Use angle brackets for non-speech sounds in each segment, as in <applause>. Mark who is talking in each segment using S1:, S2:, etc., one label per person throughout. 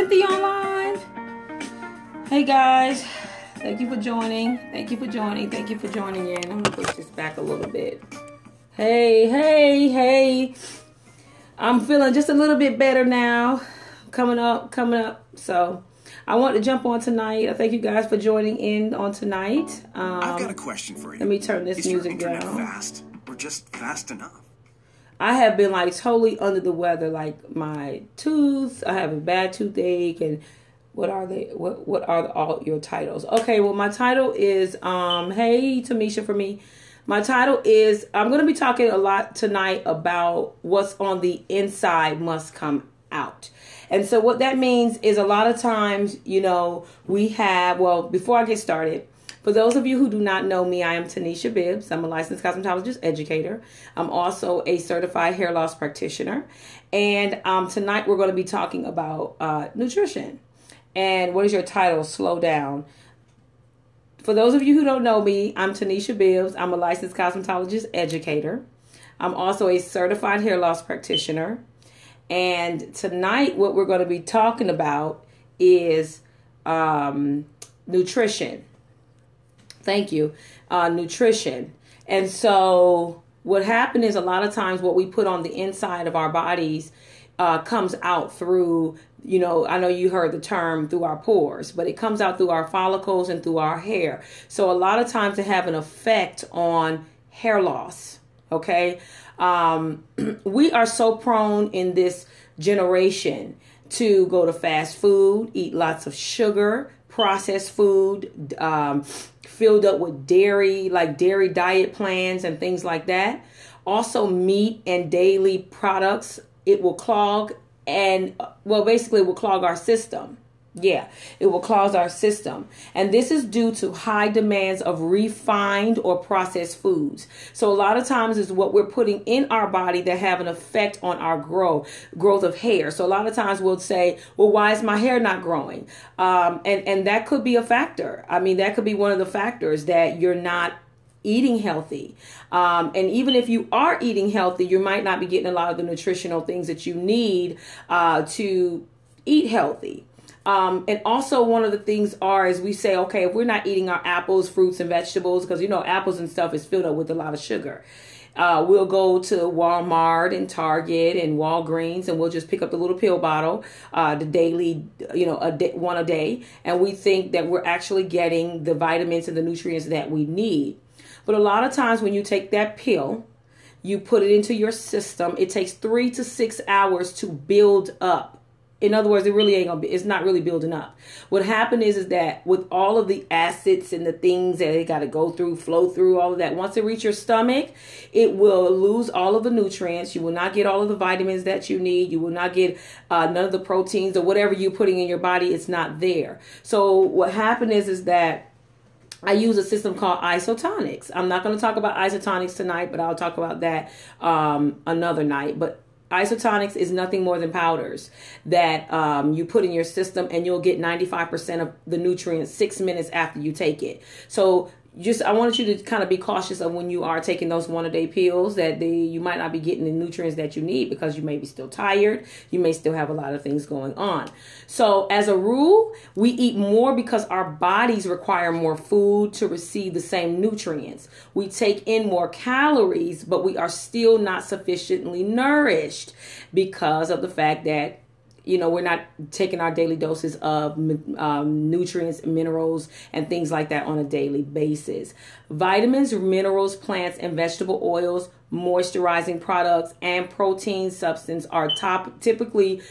S1: Cynthia online. Hey guys, thank you for joining. Thank you for joining. Thank you for joining in. I'm gonna push this back a little bit. Hey, hey, hey. I'm feeling just a little bit better now. Coming up, coming up. So I want to jump on tonight. I thank you guys for joining in on tonight.
S2: Um, I've got a question for you.
S1: Let me turn this
S2: Is
S1: music
S2: your
S1: down.
S2: Fast or just fast enough?
S1: I have been like totally under the weather, like my tooth. I have a bad toothache, and what are they? What what are all your titles? Okay, well my title is um. Hey, Tamisha, for me, my title is I'm going to be talking a lot tonight about what's on the inside must come out. And so what that means is a lot of times, you know, we have well, before I get started, for those of you who do not know me, I am Tenisha Bibbs. I'm a licensed cosmetologist educator. I'm also a certified hair loss practitioner. And um, tonight we're going to be talking about uh, nutrition. And what is your title? Slow down. For those of you who don't know me, I'm Tenisha Bibbs. I'm a licensed cosmetologist educator. I'm also a certified hair loss practitioner. And tonight, what we're going to be talking about is um, nutrition. Thank you. Uh, nutrition. And so, what happened is a lot of times what we put on the inside of our bodies uh, comes out through, you know, I know you heard the term through our pores, but it comes out through our follicles and through our hair. So, a lot of times it have an effect on hair loss. Okay. Um, <clears throat> we are so prone in this generation to go to fast food, eat lots of sugar, processed food, um, filled up with dairy, like dairy diet plans and things like that. Also, meat and daily products, it will clog and, well, basically, will clog our system. Yeah, it will clog our system. And this is due to high demands of refined or processed foods. So a lot of times is what we're putting in our body that have an effect on our growth, growth of hair. So a lot of times we'll say, well, why is my hair not growing? Um, and, and that could be a factor. I mean, that could be one of the factors that you're not eating healthy. Um, and even if you are eating healthy, you might not be getting a lot of the nutritional things that you need uh, to eat healthy. Um, and also one of the things are is we say, okay, if we're not eating our apples, fruits, and vegetables, because you know apples and stuff is filled up with a lot of sugar. Uh, we'll go to Walmart and Target and Walgreens, and we'll just pick up the little pill bottle, uh, the daily, you know, a day, one a day, and we think that we're actually getting the vitamins and the nutrients that we need. But a lot of times when you take that pill, you put it into your system. It takes three to six hours to build up in other words, it really ain't gonna be. It's not really building up. What happened is, is that with all of the acids and the things that they got to go through, flow through, all of that. Once it reaches your stomach, it will lose all of the nutrients. You will not get all of the vitamins that you need. You will not get uh, none of the proteins or whatever you're putting in your body. It's not there. So what happened is, is that I use a system called Isotonix. I'm not going to talk about Isotonix tonight, but I'll talk about that um, another night. But Isotonix is nothing more than powders that um, you put in your system, and you'll get 95% of the nutrients six minutes after you take it. So just I wanted you to kind of be cautious of when you are taking those one a day pills that they you might not be getting the nutrients that you need because you may be still tired, you may still have a lot of things going on. So as a rule, we eat more because our bodies require more food to receive the same nutrients. We take in more calories, but we are still not sufficiently nourished because of the fact that you know we're not taking our daily doses of um, nutrients minerals and things like that on a daily basis. Vitamins minerals plants and vegetable oils moisturizing products and protein substance are top typically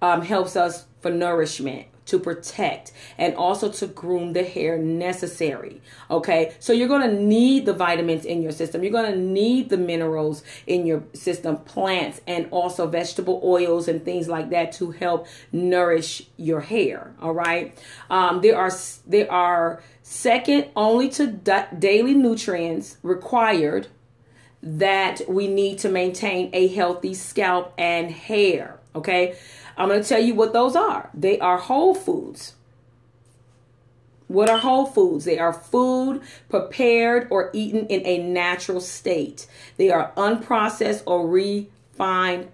S1: um, helps us for nourishment to protect and also to groom the hair necessary. Okay, so you're going to need the vitamins in your system, you're going to need the minerals in your system, plants, and also vegetable oils and things like that to help nourish your hair. All right, um, there are there are second only to daily nutrients required that we need to maintain a healthy scalp and hair. Okay. I'm going to tell you what those are. They are whole foods. What are whole foods? They are food prepared or eaten in a natural state. They are unprocessed or refined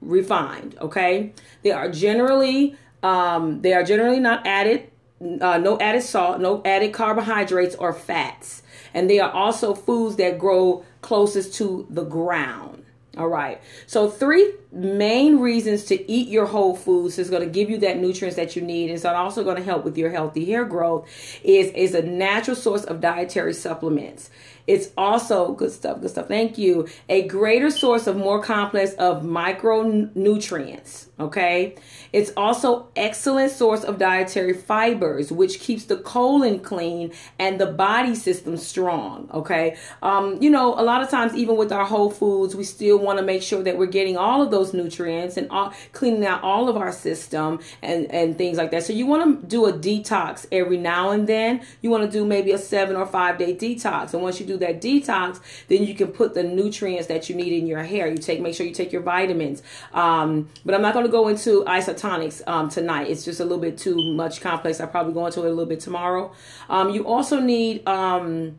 S1: refined, okay? They are generally Um, they are generally not added, uh, no added salt, no added carbohydrates or fats. And they are also foods that grow closest to the ground. All right. So three main reasons to eat your whole foods is going to give you that nutrients that you need. And it's also going to help with your healthy hair growth. Is is a natural source of dietary supplements. It's also good stuff, good stuff. Thank you. A greater source of more complex of micronutrients. Okay. It's also excellent source of dietary fibers, which keeps the colon clean and the body system strong. Okay. Um, you know, a lot of times, even with our whole foods, we still want to make sure that we're getting all of those nutrients and all, cleaning out all of our system and, and things like that. So you want to do a detox every now and then. You want to do maybe a seven or five day detox. And once you do that detox, then you can put the nutrients that you need in your hair. You take, make sure you take your vitamins. Um, but I'm not going to go into Isotonix um, tonight. It's just a little bit too much complex. I'll probably go into it a little bit tomorrow. Um, you also need um,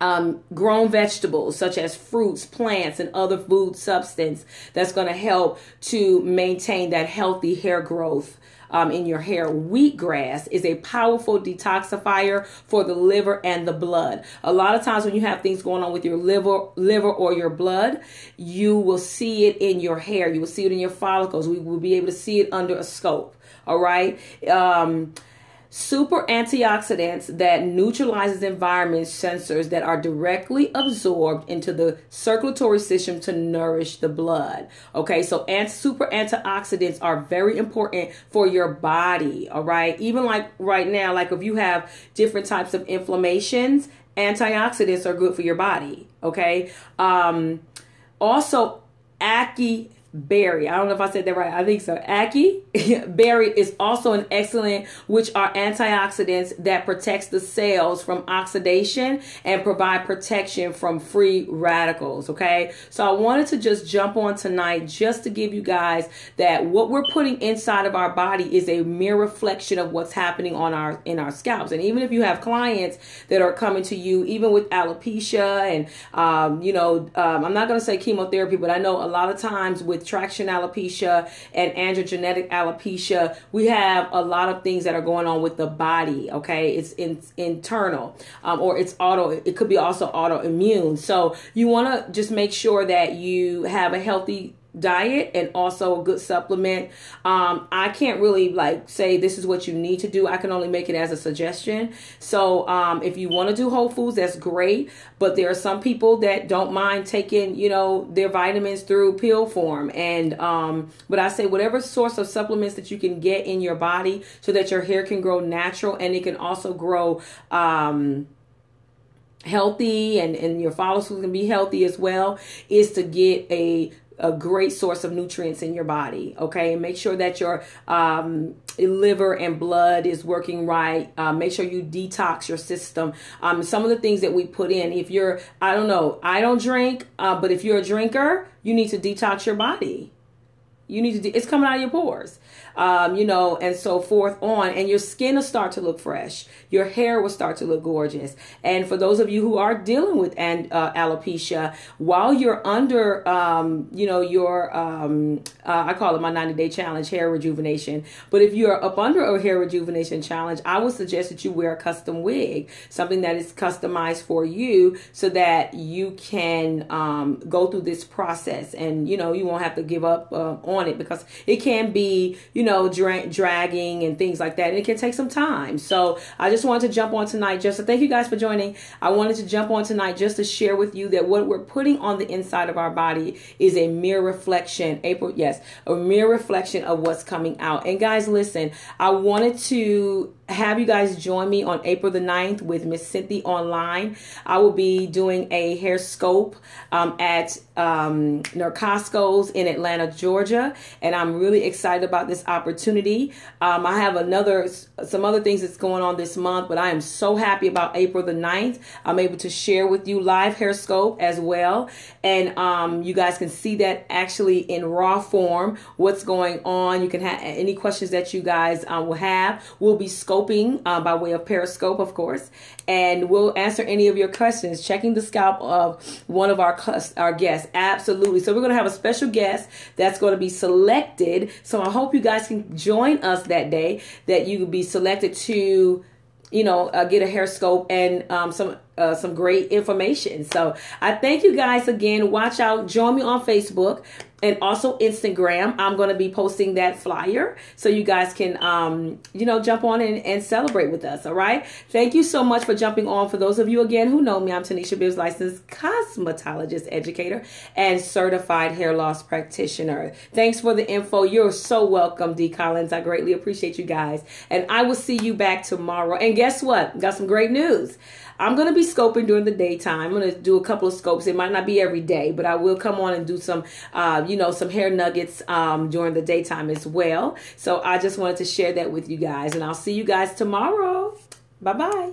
S1: um, grown vegetables such as fruits, plants, and other food substance that's going to help to maintain that healthy hair growth um, in your hair. Wheatgrass is a powerful detoxifier for the liver and the blood. A lot of times when you have things going on with your liver, liver or your blood, you will see it in your hair. You will see it in your follicles. We will be able to see it under a scope. All right. Um, super antioxidants that neutralizes environment sensors that are directly absorbed into the circulatory system to nourish the blood. Okay so and super antioxidants are very important for your body all right? Even like right now like if you have different types of inflammations antioxidants are good for your body okay? Um also Aki berry. I don't know if I said that right. I think so. Aki <laughs> berry is also an excellent, which are antioxidants that protects the cells from oxidation and provide protection from free radicals. Okay. So I wanted to just jump on tonight just to give you guys that what we're putting inside of our body is a mere reflection of what's happening on our in our scalps. And even if you have clients that are coming to you, even with alopecia and um, you know, um, I'm not going to say chemotherapy, but I know a lot of times with with traction alopecia and androgenetic alopecia, we have a lot of things that are going on with the body. Okay, it's in, internal um, or it's auto. It could be also autoimmune. So you want to just make sure that you have a healthy diet and also a good supplement. Um, I can't really like say this is what you need to do. I can only make it as a suggestion. So um, if you want to do whole foods, that's great. But there are some people that don't mind taking, you know, their vitamins through pill form. And um, but I say whatever source of supplements that you can get in your body so that your hair can grow natural and it can also grow. Um, healthy and, and your follicles can be healthy as well is to get a a great source of nutrients in your body. Okay, and make sure that your um, liver and blood is working right. Uh, make sure you detox your system. Um, some of the things that we put in. If you're, I don't know, I don't drink, uh, but if you're a drinker, you need to detox your body. You need to. do, it's coming out of your pores um, you know, and so forth on. And your skin will start to look fresh. Your hair will start to look gorgeous. And for those of you who are dealing with and uh, alopecia, while you're under, um, you know, your, um, uh, I call it my 90 day challenge, hair rejuvenation. But if you're up under a hair rejuvenation challenge, I would suggest that you wear a custom wig, something that is customized for you so that you can um, go through this process and, you know, you won't have to give up uh, on it because it can be, you know, know, dra- dragging and things like that. And it can take some time. So I just wanted to jump on tonight just to thank you guys for joining. I wanted to jump on tonight just to share with you that what we're putting on the inside of our body is a mere reflection. April, yes, a mere reflection of what's coming out. And guys, listen, I wanted to have you guys join me on April the 9th with Miss Cynthia online. I will be doing a hair scope um, at um, Narcosco's in Atlanta, Georgia, and I'm really excited about this opportunity. Um, I have another some other things that's going on this month, but I am so happy about April the 9th. I'm able to share with you live hair scope as well, and um, you guys can see that actually in raw form what's going on. You can have any questions that you guys uh, will have. We'll be scoping scoping uh, by way of Periscope, of course, and we'll answer any of your questions. Checking the scalp of one of our our guests, absolutely. So we're going to have a special guest that's going to be selected. So I hope you guys can join us that day. That you be selected to you know, uh, get a hair scope and um, some uh, some great information. So I thank you guys again. Watch out. Join me on Facebook and also Instagram. I'm going to be posting that flyer so you guys can, um, you know, jump on and, and celebrate with us. All right. Thank you so much for jumping on. For those of you again who know me, I'm Tenisha Bibbs, licensed cosmetologist educator and certified hair loss practitioner. Thanks for the info. You're so welcome, D Collins. I greatly appreciate you guys. And I will see you back tomorrow. And guess what? Got some great news. I'm going to be scoping during the daytime. I'm going to do a couple of scopes. It might not be every day, but I will come on and do some, uh, you know, some hair nuggets um, during the daytime as well. So I just wanted to share that with you guys, and I'll see you guys tomorrow. Bye bye.